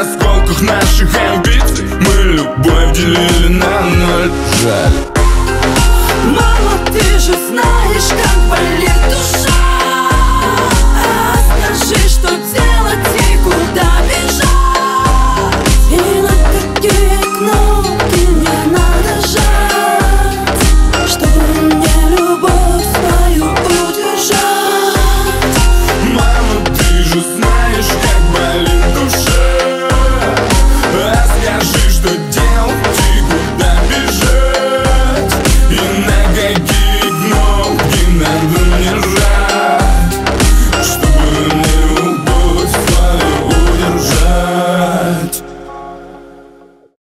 осколках наших амбиций. Мы любовь делили на ноль. Жаль.